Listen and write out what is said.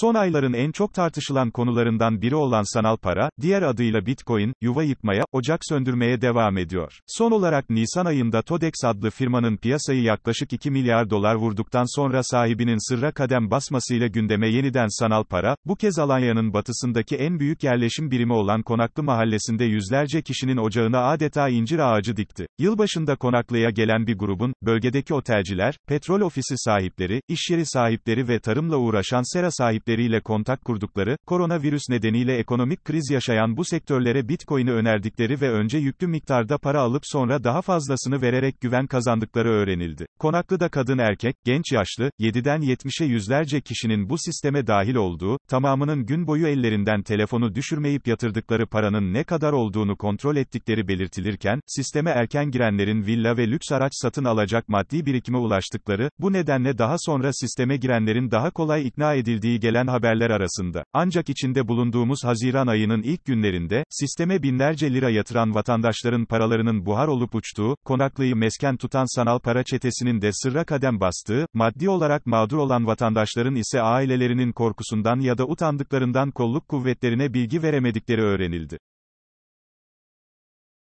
Son ayların en çok tartışılan konularından biri olan sanal para, diğer adıyla Bitcoin, yuva yıkmaya, ocak söndürmeye devam ediyor. Son olarak Nisan ayında Todex adlı firmanın piyasayı yaklaşık 2 milyar dolar vurduktan sonra sahibinin sırra kadem basmasıyla gündeme yeniden sanal para, bu kez Alanya'nın batısındaki en büyük yerleşim birimi olan Konaklı mahallesinde yüzlerce kişinin ocağına adeta incir ağacı dikti. Yılbaşında Konaklı'ya gelen bir grubun, bölgedeki otelciler, petrol ofisi sahipleri, iş yeri sahipleri ve tarımla uğraşan sera sahipleriyle kontak kurdukları, koronavirüs nedeniyle ekonomik kriz yaşayan bu sektörlere Bitcoin'i önerdikleri ve önce yüklü miktarda para alıp sonra daha fazlasını vererek güven kazandıkları öğrenildi. Konaklı'da kadın erkek, genç yaşlı, 7'den 70'e yüzlerce kişinin bu sisteme dahil olduğu, tamamının gün boyu ellerinden telefonu düşürmeyip yatırdıkları paranın ne kadar olduğunu kontrol ettikleri belirtilirken, sisteme erken girenlerin villa ve lüks araç satın alacak maddi birikime ulaştıkları, bu nedenle daha sonra sisteme girenlerin daha kolay ikna edildiği gelen haberler arasında. Ancak içinde bulunduğumuz Haziran ayının ilk günlerinde, sisteme binlerce lira yatıran vatandaşların paralarının buhar olup uçtuğu, konaklıyı mesken tutan sanal para çetesinin de sırra kadem bastığı, maddi olarak mağdur olan vatandaşların ise ailelerinin korkusundan ya da utandıklarından kolluk kuvvetlerine bilgi veremedikleri öğrenildi.